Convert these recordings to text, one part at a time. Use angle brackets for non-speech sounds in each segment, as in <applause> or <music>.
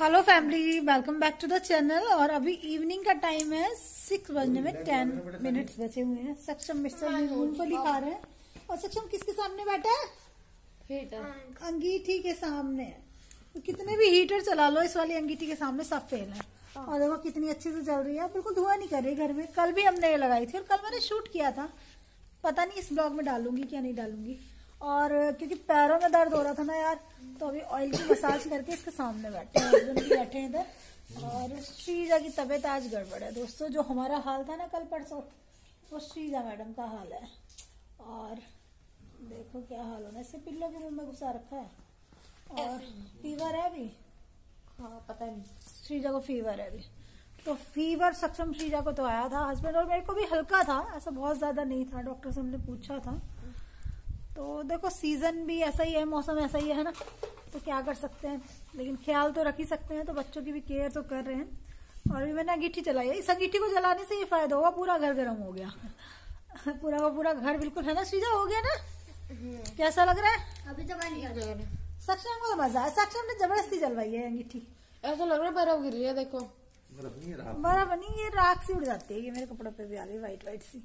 Hello family welcome back to the channel और अभी evening का टाइम है सिक्स बजने में टेन मिनट्स बचे हुए हैं। सक्षम मिस्टर मूंगफली खा रहे हैं। और सक्षम किसके सामने बैठा है? अंगीठी के सामने। तो कितने भी हीटर चला लो इस वाली अंगीठी के सामने सब फेल है। और देखो कितनी अच्छी से चल रही है। बिल्कुल धुआँ नहीं कर रही घर में। कल भी हमने ये लगाई थी और कल मैंने शूट किया था। पता नहीं इस ब्लॉग में डालूँगी क्या नहीं डालूँगी। और क्योंकि पैरों में दर्द हो रहा था ना यार तो अभी ऑयल की मसाज करके इसके सामने बैठे हस्बैंड भी बैठे इधर। और श्रीजा की तबीयत आज गड़बड़ है। दोस्तों जो हमारा हाल था ना कल परसों वो श्रीजा मैडम का हाल है। और देखो क्या हाल होना इससे पिल्लो के रूम में घुसा रखा है। और फीवर है। अभी? हाँ पता नहीं। श्रीजा को फीवर है अभी। तो फीवर सक्षम श्रीजा को तो आया था हस्बैंड और मेरे को भी हल्का था ऐसा बहुत ज़्यादा नहीं था डॉक्टर से हमने पूछा था। तो देखो सीज़न भी ऐसा ही है मौसम ऐसा ही है ना? तो क्या कर सकते हैं? लेकिन ख्याल तो रख ही सकते हैं तो बच्चों की भी केयर तो कर रहे हैं। और भी मैंने अंगीठी चलाई है। इस अंगीठी को जलाने से ये फ़ायदा होगा पूरा घर गर्म हो गया। <laughs> पूरा का पूरा घर बिल्कुल है ना श्रीजा हो गया ना? कैसा लग रहा है? अभी तो नहीं सक्षम को तो मज़ा है सक्षम ने ज़बरदस्ती जलवाई है अंगीठी। ऐसा लग रहा है बर्फ़ गिर रही है देखो। बर्फ़ नहीं ये राख सी उड़ जाती है ये मेरे कपड़ों पे भी आ गई व्हाइट व्हाइट सी।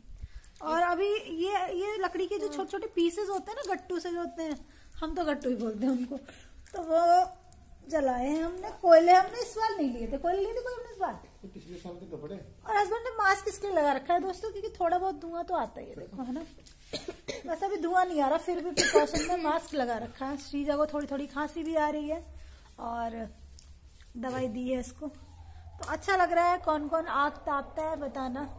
और अभी ये ये लकड़ी के जो छोटे छोटे पीसेस होते हैं ना गट्टू से जो होते हैं हम तो गट्टू ही बोलते हैं उनको। तो वो जलाए हैं हमने कोयले हमने इस बार नहीं लिए थे। कोयले लिए थे कोई हमने इस बार? पिछले साल के कपड़े। और हस्बैंड ने मास्क इसके लिए लगा रखा है दोस्तों क्योंकि थोड़ा बहुत धुआँ तो आता ही है देखो है ना? वैसे अभी धुआँ नहीं आ रहा फिर भी प्रिकॉशन में मास्क लगा रखा है। श्रीजा को थोड़ी थोड़ी खांसी भी आ रही है और दवाई दी है इसको। तो अच्छा लग रहा है कौन कौन आग तापता है बताना।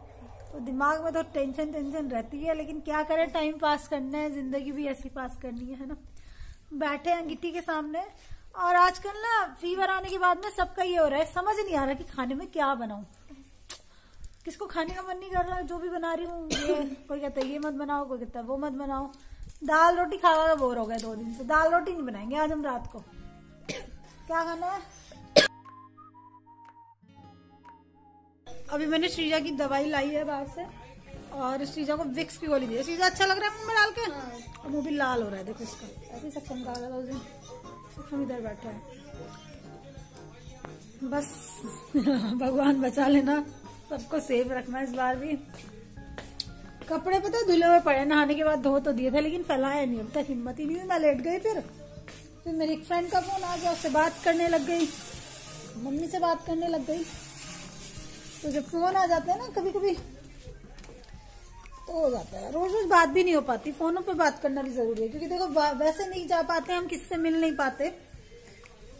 तो दिमाग में तो टेंशन टेंशन रहती है, लेकिन क्या करें? टाइम पास करना है, ज़िंदगी भी ऐसी पास करनी है ना? बैठे अंगीठी के सामने, और आजकल ना फीवर आने के बाद में सबका ये हो रहा है, समझ नहीं आ रहा कि खाने में क्या बनाऊँ। किसको खाने का मन नहीं कर रहा, जो भी बना रही हूँ कोई कहता है, ये मत बनाओ, कोई कहता है, वो मत बनाओ। दाल रोटी खा खा बोर हो गए दो दिन से। दाल रोटी नहीं बनाएँगे आज हम रात को। क्या खाना है? अभी मैंने श्रीजा की दवाई लाई है बाहर से और श्रीजा को विक्स की गोली दी है। श्रीजा अच्छा लग रहा है मुँह में डाल के? और मुँह भी लाल हो रहा है देखो इसका। ऐसे सक्षम का उस? दिन सक्षम इधर बैठा है। बस <laughs> भगवान बचा लेना। सबको सेफ़ रखना इस बार भी। कपड़े पता धुले हुए पड़े नहाने के बाद धो तो दिए थे लेकिन फैलाया नहीं। अब तक हिम्मत ही नहीं हुई मैं लेट गई फिर। फिर मेरी एक फ्रेंड का फ़ोन आ गया उससे बात करने लग गई। मम्मी से बात करने लग गई। तो जब फ़ोन आ जाते हैं ना कभी कभी तो हो जाता है। रोज रोज बात भी नहीं हो पाती। फोनों पे बात करना भी ज़रूरी है, क्योंकि देखो वैसे नहीं जा पाते, हम किससे मिल नहीं पाते।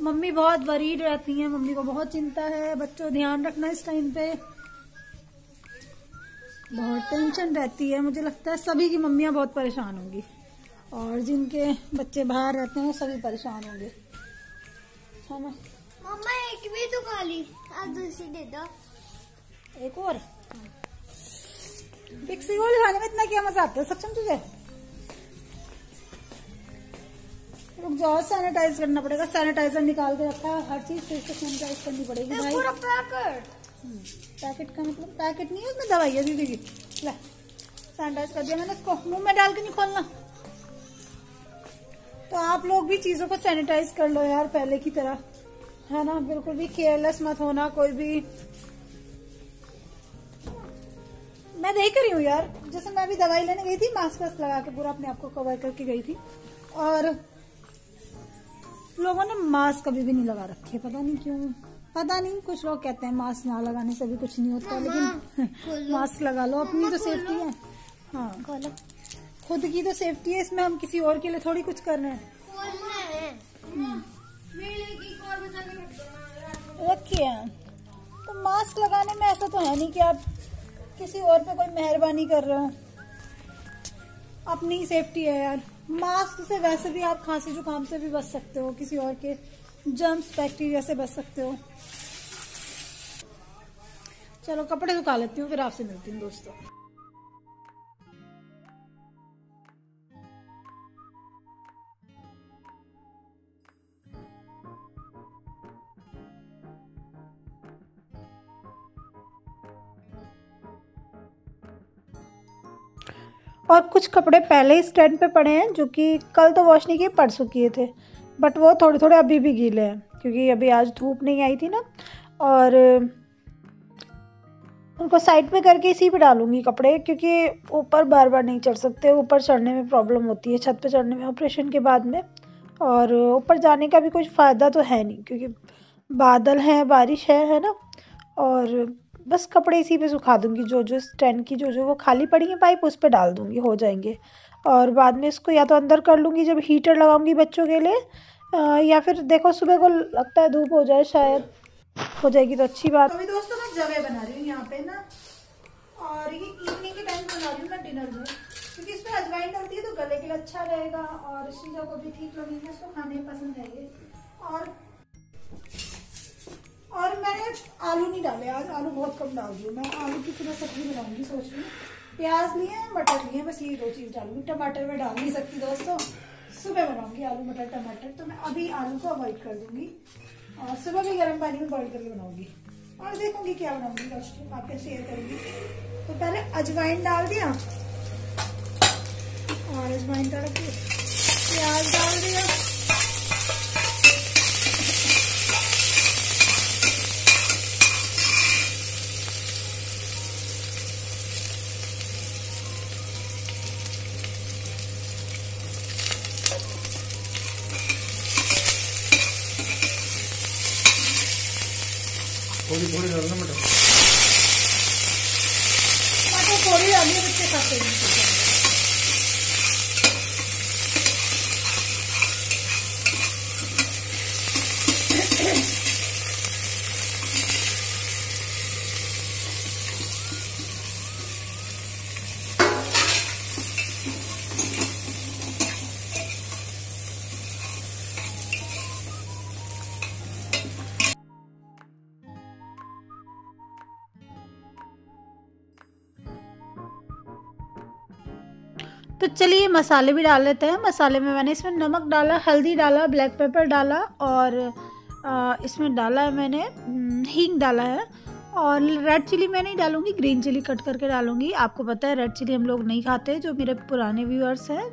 मम्मी बहुत वरीड रहती हैं, मम्मी को बहुत चिंता है, बच्चों ध्यान रखना इस टाइम पे। बहुत टेंशन रहती है। मुझे लगता है सभी की मम्मियाँ बहुत परेशान होंगी, और जिनके बच्चे बाहर रहते हैं सभी परेशान होंगे। है ना मम्मा, एक भी तो खा ली। अब दूसरी दे दो। एक और। मिक्सी गोली खाने में इतना क्या मज़ा आता है? सक्षम तुझे रुक जाओ सैनिटाइज करना पड़ेगा। सैनिटाइजर निकाल के रखा है। हर चीज़ फिर से सैनिटाइज करनी पड़ेगी भाई। पूरा पैकेट पैकेट का मतलब पैकेट नहीं है उसमें दवाई है दीदी की। ले सैनिटाइज कर दिया मैंने इसको। मुँह में डाल के नहीं खोलना। तो आप लोग भी चीज़ों को सैनिटाइज कर लो यार पहले की तरह। है ना? बिल्कुल भी केयरलेस मत होना कोई भी मैं देख रही हूँ यार। जैसे मैं अभी दवाई लेने गई थी मास्क वास्क लगा के पूरा अपने आप को कवर करके गई थी। और लोगों ने मास्क कभी भी नहीं लगा रखे पता नहीं क्यों। पता नहीं कुछ लोग कहते हैं मास्क ना लगाने से भी कुछ नहीं होता लेकिन मास्क लगा लो अपनी तो सेफ्टी है। हाँ। खुद की तो सेफ्टी है इसमें हम किसी और के लिए थोड़ी कुछ कर रहे हैं। हम्म। रखिए तो मास्क लगाने में ऐसा तो है नहीं कि आप किसी और पे कोई मेहरबानी कर रहा हो? अपनी सेफ्टी है यार। मास्क से वैसे भी आप खांसी जुकाम से भी बच सकते हो, किसी और के जर्म्स बैक्टीरिया से बच सकते हो। चलो, कपड़े सुखा लेती हूँ, फिर आपसे मिलती हूँ, दोस्तों। और कुछ कपड़े पहले ही स्टैंड पे पड़े हैं, जो कि कल तो वॉश नहीं किए, परसों किए थे। बट वो थोड़े थोड़े अभी भी गीले हैं, क्योंकि अभी आज धूप नहीं आई थी ना। और उनको साइड पे करके इसी पे डालूँगी कपड़े, क्योंकि ऊपर बार बार नहीं चढ़ सकते। ऊपर चढ़ने में प्रॉब्लम होती है, छत पे चढ़ने में ऑपरेशन के बाद में। और ऊपर जाने का भी कुछ फ़ायदा तो है नहीं, क्योंकि बादल हैं, बारिश है है ना? और बस कपड़े इसी पे सुखा दूँगी जो जो स्टैंड की जो जो वो खाली पड़ी है पाइप उस पर डाल दूँगी हो जाएँगे। और बाद में इसको या तो अंदर कर लूँगी जब हीटर लगाऊँगी बच्चों के लिए आ, या फिर देखो सुबह को लगता है धूप हो जाए शायद हो जाएगी तो अच्छी बात। अभी दोस्तों मैं जवे बना रही हूँ यहाँ पे ना और ये इवनिंग के टाइम बना रही हूँ मैं डिनर में क्योंकि इसमें अजवाइन डलती है तो गले के लिए अच्छा रहेगा और शिंजा को भी ठीक लगेंगे उसको खाने पसंद आएँगे और और मैंने आलू नहीं डाले, आज आलू बहुत कम डाल दिए मैं आलू की सुबह सब्ज़ी बनाऊँगी, सोच रही हूँ। प्याज लिए मटर लिए बस ये दो चीज़ डालूँगी। टमाटर में डाल नहीं सकती दोस्तों। सुबह बनाऊँगी आलू, मटर, टमाटर। तो मैं अभी आलू को अवॉइड कर दूँगी। और सुबह भी गर्म पानी में बॉइल करके बनाऊँगी। और देखूँगी क्या बनाऊँगी फ़र्स्ट आपके शेयर करूँगी। तो पहले अजवाइन डाल दिया। और अजवाइन डाल के प्याज डाल दिया। थोड़ी थोड़ी डालना मटर मटर थोड़ी डाली तो चलिए मसाले भी डाल लेते हैं। मसाले में मैंने इसमें नमक डाला, हल्दी डाला ब्लैक पेपर डाला और इसमें डाला है मैंने हींग डाला है और रेड चिली मैं नहीं डालूँगी ग्रीन चिली कट करके डालूँगी। आपको पता है रेड चिली हम लोग नहीं खाते, जो मेरे पुराने व्यूअर्स हैं।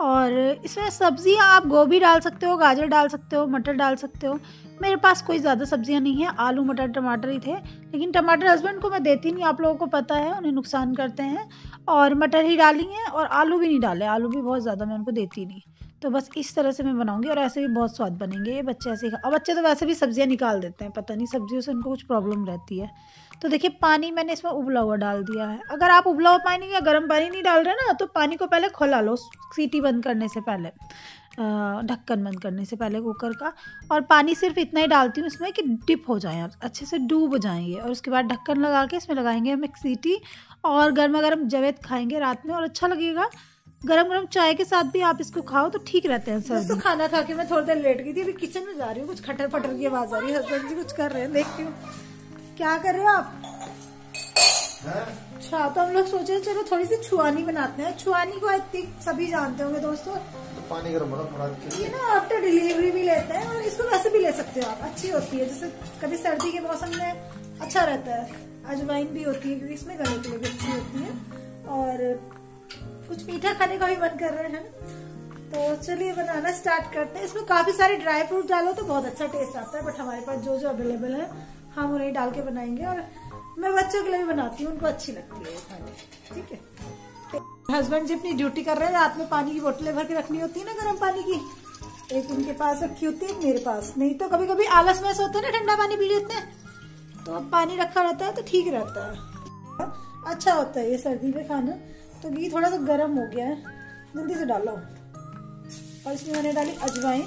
और इसमें सब्ज़ियाँ आप गोभी डाल सकते हो, गाजर डाल सकते हो, मटर डाल सकते हो। मेरे पास कोई ज़्यादा सब्ज़ियाँ नहीं है, आलू, मटर, टमाटर ही थे। लेकिन टमाटर हस्बैंड को मैं देती नहीं, आप लोगों को पता है, उन्हें नुकसान करते हैं। और मटर ही डाली हैं और आलू भी नहीं डाले। आलू भी बहुत ज़्यादा मैं उनको देती नहीं। तो बस इस तरह से मैं बनाऊँगी और ऐसे भी बहुत स्वाद बनेंगे ये बच्चे ऐसे ही और बच्चे तो वैसे भी सब्ज़ियाँ निकाल देते हैं, पता नहीं, सब्जियों से उनको कुछ प्रॉब्लम रहती है। तो देखिए, पानी मैंने इसमें उबला हुआ डाल दिया है। अगर आप उबला हुआ पानी या गर्म पानी नहीं डाल रहे ना तो पानी को पहले खोला लो सीटी बंद करने से पहले ढक्कन बंद करने से पहले कुकर का। और पानी सिर्फ़ इतना ही डालती हूँ इसमें कि डिप हो जाए अच्छे से डूब जाएँगे। और उसके बाद ढक्कन लगा के इसमें लगाएँगे हम एक सीटी और गर्मा गर्म जवेद खाएँगे रात में और अच्छा लगेगा। गरम गरम चाय के साथ भी आप इसको खाओ तो ठीक रहते हैं सर तो खाना खा के मैं थोड़ी देर लेट गई थी अभी किचन में जा रही हूँ कुछ खटर फटर की आवाज़ आ रही है हस्बैंड जी कुछ कर रहे हैं देखती हूँ। क्या कर रहे हो आप? अच्छा तो हम लोग सोचे चलो थोड़ी सी छुआनी बनाते हैं। छुआनी को थिंक सभी जानते होंगे दोस्तों। तो पानी गर्म ये ना आफ्टर डिलीवरी भी लेते हैं और इसको वैसे भी ले सकते हो आप। अच्छी होती है जैसे कभी सर्दी के मौसम में अच्छा रहता है। अजवाइन भी होती है, क्योंकि इसमें गले के लिए अच्छी होती है। और कुछ मीठा खाने का भी मन कर रहे हैं तो चलिए, बनाना स्टार्ट करते हैं। इसमें काफ़ी सारे ड्राई फ्रूट डालो तो बहुत अच्छा टेस्ट आता है बट हमारे पास जो जो अवेलेबल है, हम उन्हें डाल के बनाएँगे। और मैं बच्चों के लिए भी बनाती हूँ, उनको अच्छी लगती है खाने। ठीक है? हस्बैंड जी अपनी ड्यूटी कर रहे हैं, रात में पानी की बोतलें भर के रखनी होती है ना गर्म पानी की। एक उनके पास रखी होती है, मेरे पास। नहीं तो कभी कभी आलस में है ना ठंडा पानी पी लेते हैं तो अब पानी रखा रहता है तो ठीक रहता है। अच्छा होता है ये सर्दी में खाना। तो घी थोड़ा सा गर्म हो गया है। जल्दी से डालो। और इसमें मैंने डाली अजवाइन।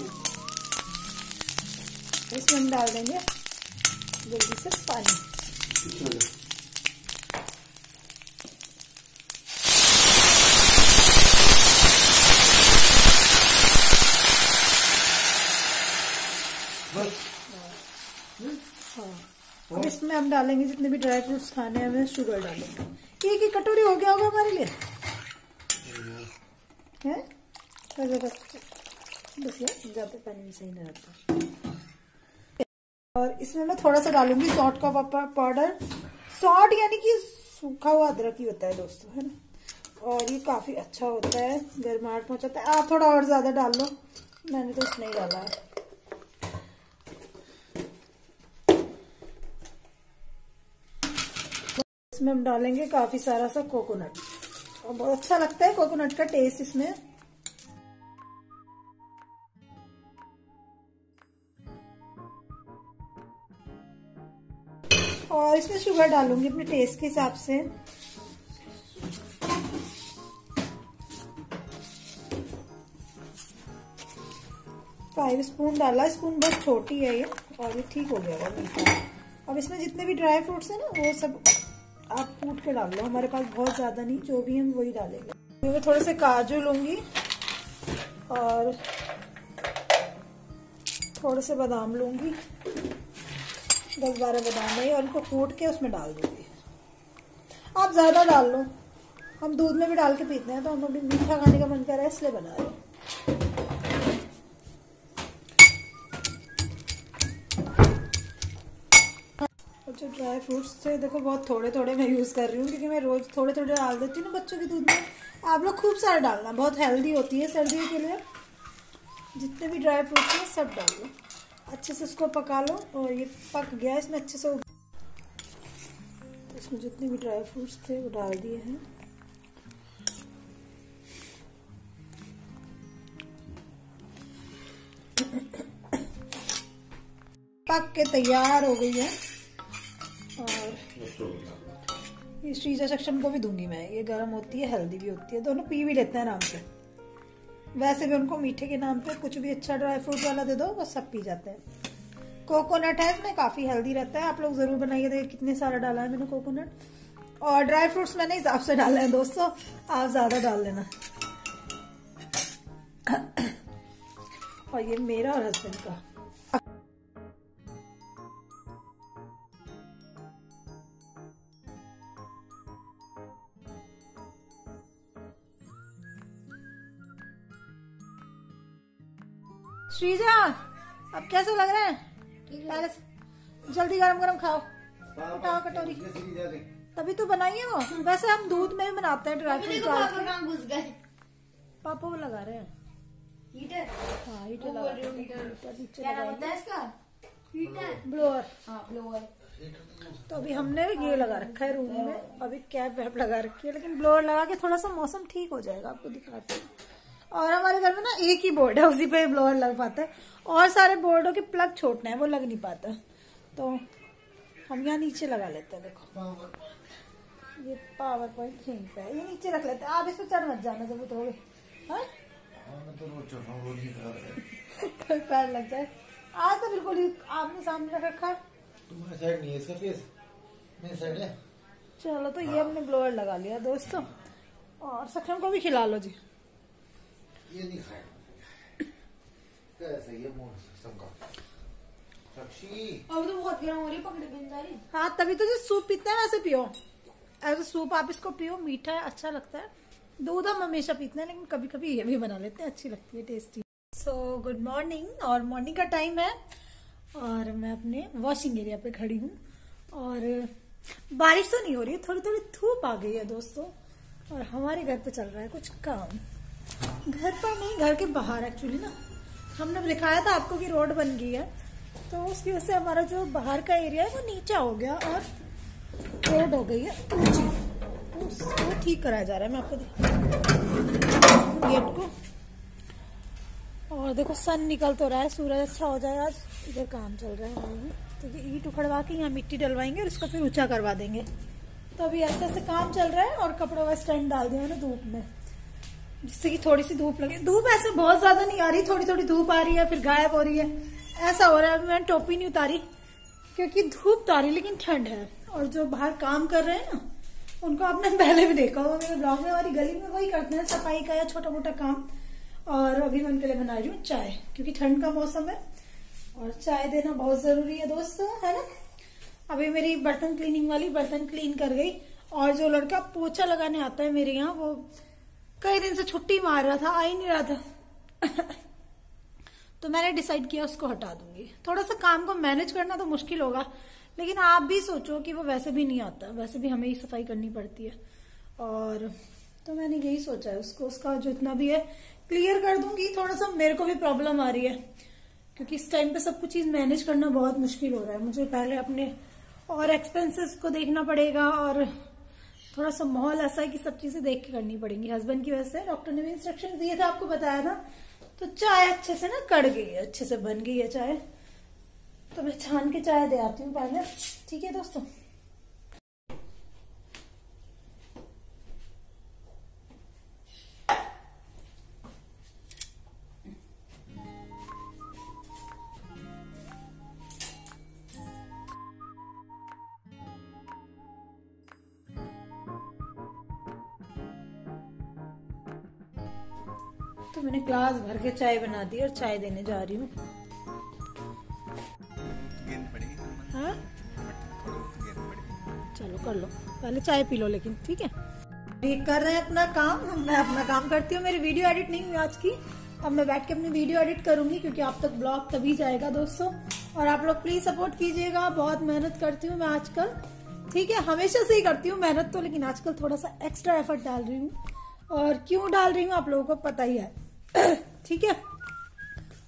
इसमें हम डाल देंगे जल्दी से पानी हाँ अब इसमें हम डालेंगे जितने भी ड्राई फ्रूट्स खाने हैं, हमें शुगर डालेंगे। एक ही कटोरी हो गया होगा हमारे लिए? है? बस ज़्यादा पानी में सही नहीं रहता। और इसमें मैं थोड़ा सा डालूँगी सॉल्ट का पाउडर सॉल्ट यानी कि सूखा हुआ अदरक ही होता है दोस्तों, है ना? और ये काफ़ी अच्छा होता है, गर्माहट पहुंचाता है। आप थोड़ा और ज़्यादा डाल लो। मैंने तो इसमें ही डाला है। इसमें हम डालेंगे काफ़ी सारा सा कोकोनट और बहुत अच्छा लगता है कोकोनट का टेस्ट इसमें। और इसमें शुगर डालूँगी अपने टेस्ट के हिसाब से। फाइव स्पून डाला स्पून बहुत छोटी है ये, और ये ठीक हो मीठा अब इसमें जितने भी ड्राई फ्रूट्स हैं ना, वो सब आप कूट के डाल लो, हमारे पास बहुत ज़्यादा नहीं, जो भी हम वही डालेंगे। मैं थोड़े से काजू लूँगी और थोड़े से बादाम लूँगी, दस बारह बादाम है, और उनको कूट के उसमें डाल दूँगी। आप ज़्यादा डाल लो। हम दूध में भी डाल के पीते हैं तो हम अभी मीठा खाने का मन कर रहा है, इसलिए बना रहे हैं। जो ड्राई फ्रूट्स थे देखो बहुत थोड़े थोड़े मैं यूज़ कर रही हूँ, क्योंकि मैं रोज़ थोड़े थोड़े डाल देती हूँ ना बच्चों के दूध में। आप लोग खूब सारा डालना, बहुत हेल्दी होती है सर्दियों के लिए। जितने भी ड्राई फ्रूट्स हैं सब डाल लो। अच्छे से उसको पका लो और ये पक गया, इसमें अच्छे से इसमें जितने भी ड्राई फ्रूट्स थे वो डाल दिए हैं। पक के तैयार हो गई है। और ये श्रीजा सेक्शन को भी दूँगी मैं। ये गर्म होती है हेल्दी भी होती है, दोनों पी भी लेते हैं आराम से। वैसे भी उनको मीठे के नाम पे कुछ भी अच्छा ड्राई फ्रूट वाला दे दो वो सब पी जाते हैं। कोकोनट है, इसमें काफ़ी हेल्दी रहता है। आप लोग ज़रूर बनाइए, देखिए कितने सारा डाला है मैंने कोकोनट और ड्राई फ्रूट्स मैंने हिसाब से डाले हैं, दोस्तों। आप ज़्यादा डाल लेना। और ये मेरा और हस्बैंड का। श्रीजा अब कैसे लग रहे हैं? पहले जल्दी गरम गरम खाओ। उठाओ कटोरी। तभी तो बनाइए वो। वैसे हम दूध में भी बनाते हैं ड्राई फ्रूट डाल के घुस गए? पापा वो लगा रहे हैं। हीटर? हाँ हीटर लगा रहे हीटर नीचे क्या नाम होता है इसका? हीटर? ब्लोअर हाँ ब्लोअर तो अभी हमने भी ये लगा रखा है रूम में। अभी कैप वैप लगा रखी है लेकिन ब्लोअर लगा के थोड़ा सा मौसम ठीक हो जाएगा आपको दिखाते हैं। और हमारे घर में ना एक ही बोर्ड है उसी पे ब्लोअर लग पाता है। और सारे बोर्डों के प्लग छोड़ना है वो लग नहीं पाता। तो हम यहाँ नीचे लगा लेते हैं देखो। ये पावर पॉइंट यहीं पे है ये नीचे रख लेते हैं। आप इस पे चढ़ मत जाना जब उठोगे हाँ? पैर लग जाए। आज तो बिल्कुल ही आपने सामने रख रखा है। तुम्हारे साइड नहीं है इसका फेस मेरी साइड है? चलो तो ये हमने ब्लोअर लगा लिया दोस्तों। और सक्षम को भी खिला लो जी। ये कैसे ये अब तो बहुत गर्म हो रही है पकड़े बिन सारी हाँ तभी तो जो सूप पीते हैं वैसे पियो। ऐसे सूप आप इसको पियो, मीठा है अच्छा लगता है। दूध हम हमेशा पीते हैं, लेकिन कभी कभी ये भी बना लेते हैं, अच्छी लगती है टेस्टी सो गुड मॉर्निंग और मॉर्निंग का टाइम है। और मैं अपने वॉशिंग एरिया पे खड़ी हूँ। और बारिश तो नहीं हो रही थोड़ी थोड़ी धूप आ गई है दोस्तों। और हमारे घर पे चल रहा है कुछ काम। घर पर नहीं, घर के बाहर एक्चुअली ना। हमने दिखाया था आपको कि रोड बन गई है। तो उसकी वजह से हमारा जो बाहर का एरिया है वो नीचा हो गया और रोड हो गई है ऊँची। तो उसको ठीक कराया जा रहा है। मैं आपको गेट को। और देखो सन निकल तो रहा है, सूरज अच्छा हो जाए आज। इधर काम चल रहा है। तो ये ईट उखड़वा के यहाँ मिट्टी डलवाएँगे और इसको फिर ऊँचा करवा देंगे। तो अभी ऐसे ऐसे काम चल रहा है और कपड़ों का स्टैंड डाल दिया मैंने धूप में। जिससे कि थोड़ी सी धूप लगे। धूप ऐसे बहुत ज़्यादा नहीं आ रही थोड़ी थोड़ी धूप आ रही है, फिर गायब हो रही है। ऐसा हो रहा है मैंने टोपी नहीं उतारी, क्योंकि धूप तो आ रही लेकिन ठंड है। और जो बाहर काम कर रहे हैं ना, उनको आपने <laughs> पहले भी देखा होगा, मेरे ब्लॉग में हमारी गली में वही करते हैं, सफ़ाई का या छोटा मोटा काम। और अभी मैं उनके लिए बना रही हूँ चाय, क्योंकि ठंड का मौसम है। और चाय देना बहुत ज़रूरी है, दोस्तों, है ना? अभी मेरी बर्तन क्लीनिंग वाली बर्तन क्लीन कर गई, और जो लड़का पोछा लगाने आता है मेरे यहाँ, वो कई दिन से छुट्टी मार रहा था, आ ही नहीं रहा था। तो मैंने डिसाइड किया, उसको हटा दूँगी। थोड़ा सा काम को मैनेज करना तो मुश्किल होगा, लेकिन आप भी सोचो कि वो वैसे भी नहीं आता, वैसे भी हमें ही सफ़ाई करनी पड़ती है। और तो मैंने यही सोचा है, उसको, उसका जो इतना भी है क्लियर कर दूँगी। थोड़ा सा मेरे को भी प्रॉब्लम आ रही है, क्योंकि इस टाइम पे सब कुछ चीज़ मैनेज करना बहुत मुश्किल हो रहा है। मुझे पहले अपने और एक्सपेंसेस को देखना पड़ेगा और थोड़ा सा माहौल ऐसा है कि सब चीज़ें देख के करनी पड़ेंगी। हस्बैंड की वजह से डॉक्टर ने भी इंस्ट्रक्शन दिए थे, आपको बताया ना तो चाय अच्छे से ना कड़ गई है, अच्छे से बन गई है चाय। तो मैं छान के चाय दे आती हूँ पहले ठीक है दोस्तों? मैंने ग्लास भर के चाय बना दी और चाय देने जा रही हूँ। हाँ? चलो कर लो। पहले चाय पी लो लेकिन ठीक है? कर रहे हैं अपना काम। मैं अपना काम करती हूँ। मेरी वीडियो एडिट नहीं हुई आज की। अब मैं बैठ के अपनी वीडियो एडिट करूँगी क्योंकि आप तक ब्लॉग तभी जाएगा दोस्तों। और आप लोग प्लीज़ सपोर्ट कीजिएगा। बहुत मेहनत करती हूँ मैं आजकल। ठीक है? हमेशा से ही करती हूँ मेहनत तो लेकिन आजकल थोड़ा सा एक्स्ट्रा एफर्ट डाल रही हूँ। और क्यों डाल रही हूँ आप लोगों को पता ही है। ठीक है?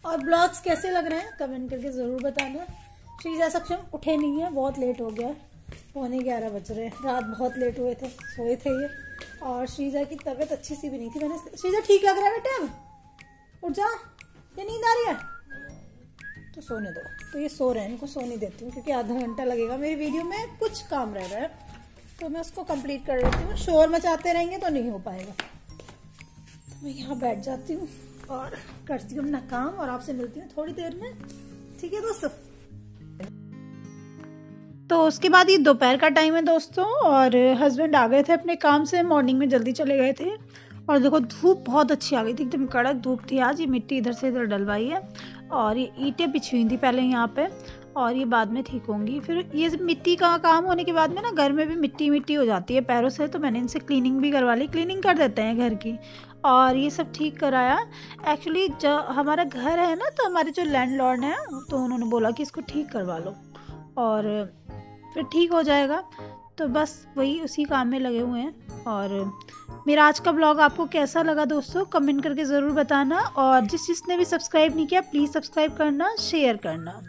और ब्लॉग्स कैसे लग रहे हैं? कमेंट करके ज़रूर बताना। श्रीजा सक्षम उठे नहीं है, बहुत लेट हो गया। पौने ग्यारह बज रहे हैं। रात बहुत लेट हुए थे, सोए थे ये। और श्रीजा की तबीयत अच्छी सी भी नहीं थी। मैंने श्रीजा, ठीक लग रहा है बेटा अब? उठ जा। ये नींद आ रही है? तो सोने दो। तो ये सो रहे हैं, इनको सोने देती हूँ, क्योंकि आधा घंटा लगेगा। मेरी वीडियो में कुछ काम रह रहा है तो मैं उसको कंप्लीट कर लेती हूँ। शोर मचाते रहेंगे तो नहीं हो पाएगा। मैं यहाँ बैठ जाती हूँ और करती हूँ अपना काम और आपसे मिलती हूँ थोड़ी देर में। ठीक है दोस्तों? तो उसके बाद ये दोपहर का टाइम है दोस्तों और हस्बैंड आ गए थे अपने काम से मॉर्निंग में जल्दी चले गए थे। और देखो, धूप बहुत अच्छी आ गई थी, एकदम कड़क धूप थी। आज ये मिट्टी इधर से इधर डलवाई है और ये ईंटें बिछी हुई थी पहले यहाँ पे। और ये बाद में ठीक होंगी। फिर ये मिट्टी का काम होने के बाद में ना घर में भी मिट्टी मिट्टी हो जाती है पैरों से तो मैंने इनसे क्लीनिंग भी करवा ली। क्लीनिंग कर देते हैं घर की। और ये सब ठीक कराया। एक्चुअली जो हमारा घर है ना तो हमारे जो लैंडलॉर्ड हैं तो उन्होंने बोला कि इसको ठीक करवा लो। और फिर ठीक हो जाएगा। तो बस वही उसी काम में लगे हुए हैं। और मेरा आज का ब्लॉग आपको कैसा लगा दोस्तों कमेंट करके ज़रूर बताना। और जिस जिसने भी सब्सक्राइब नहीं किया प्लीज़ सब्सक्राइब करना शेयर करना।